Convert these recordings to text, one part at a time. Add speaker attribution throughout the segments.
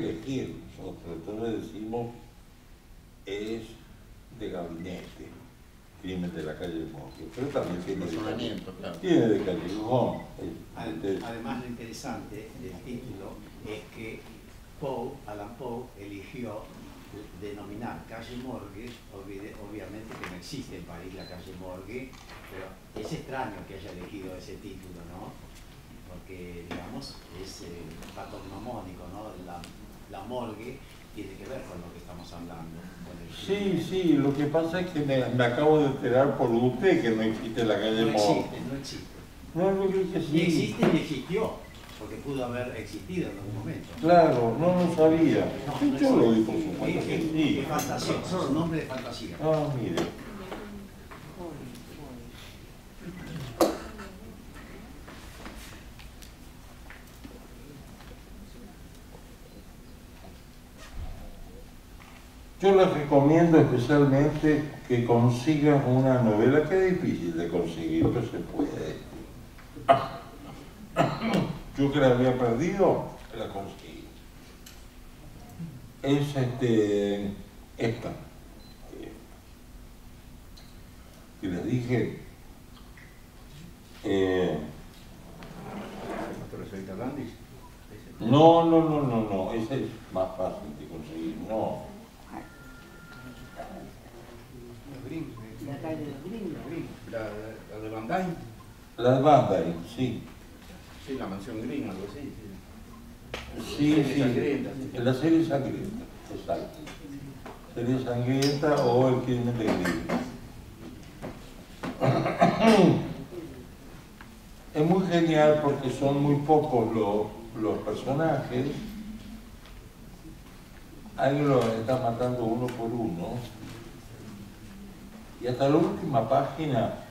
Speaker 1: elegir nosotros, entonces decimos es de gabinete, crimen de la calle Mosquio, pero también tiene de,
Speaker 2: claro.
Speaker 1: tiene de callejón.
Speaker 3: Ad- Además, lo interesante del título es que Poe, Alan Poe, eligió denominar calle Morgue, obviamente que no existe en París la calle Morgue, pero es extraño que haya elegido ese título, ¿no? Porque, digamos, es eh, patognomónico, ¿no? La, la morgue tiene que ver con lo que estamos hablando.
Speaker 1: Sí, sí, lo que pasa es que me, me acabo de enterar por usted que no existe la calle
Speaker 3: No
Speaker 1: Mosquio.
Speaker 3: existe, no existe.
Speaker 1: No, que
Speaker 3: Y
Speaker 1: sí.
Speaker 3: existe y existió, porque pudo haber existido en algún momento.
Speaker 1: Claro, no lo sabía.
Speaker 3: No, no
Speaker 1: Yo lo vi
Speaker 3: existe.
Speaker 1: por supuesto
Speaker 3: Es-
Speaker 1: que
Speaker 3: es-
Speaker 1: sí.
Speaker 3: Es fantasioso, es un nombre de fantasía.
Speaker 1: Ah, mire. Yo les recomiendo especialmente que consigan una novela que es difícil de conseguir, pero se puede. Yo que la había perdido, la conseguí. Es este, esta. Que les dije, eh, no, no, no, no, no, ese es más fácil de conseguir, no.
Speaker 4: La calle de los gringos.
Speaker 2: La, la de Van Dyne.
Speaker 1: Las bandas, sí.
Speaker 2: Sí, la mansión green, algo así. sí.
Speaker 1: Sí, sí.
Speaker 2: sangrienta, sí.
Speaker 1: En la serie sangrienta, exacto. Serie sangrienta o el crimen de Green. Es muy genial porque son muy pocos los, los personajes. Alguien los está matando uno por uno. Y hasta la última página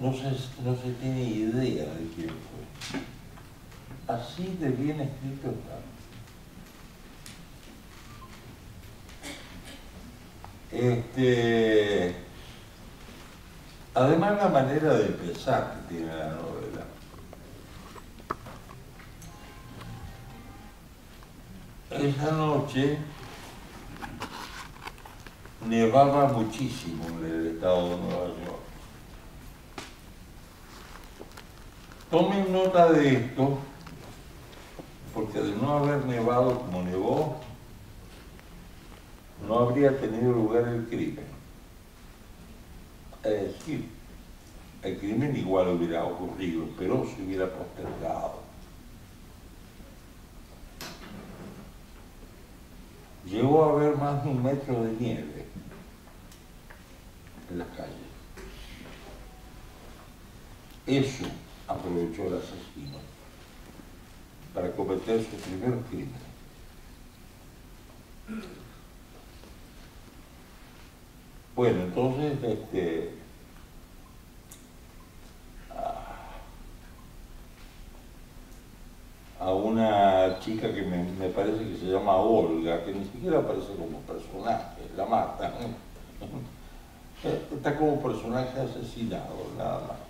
Speaker 1: no se, no se tiene idea de quién fue. Así de bien escrito está. Este, además la manera de pensar que tiene la novela. Esa noche nevaba muchísimo en el estado de Nueva York. Tomen nota de esto, porque de no haber nevado como nevó, no habría tenido lugar el crimen. Es decir, el crimen igual hubiera ocurrido, pero se hubiera postergado. Llegó a haber más de un metro de nieve en las calles. Eso aprovechó el asesino para cometer su primer crimen. Bueno, entonces, este, a- una chica que me, me parece que se llama Olga, que ni siquiera aparece como personaje, la matan. Está como personaje asesinado, nada más.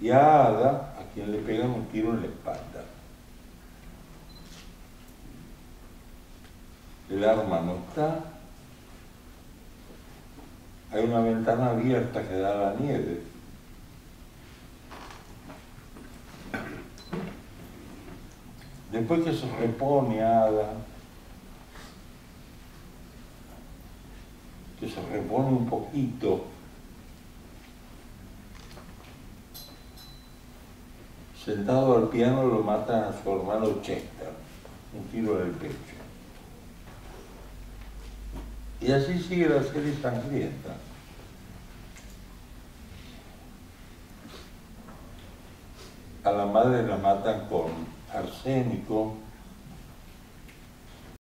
Speaker 1: Y a Ada, a quien le pegan un tiro en la espalda. El arma no está. Hay una ventana abierta que da a la nieve. Después que se repone Ada, que se repone un poquito, sentado al piano lo matan a su hermano Chester, un tiro en el pecho. Y así sigue la serie sangrienta. A la madre la matan con arsénico,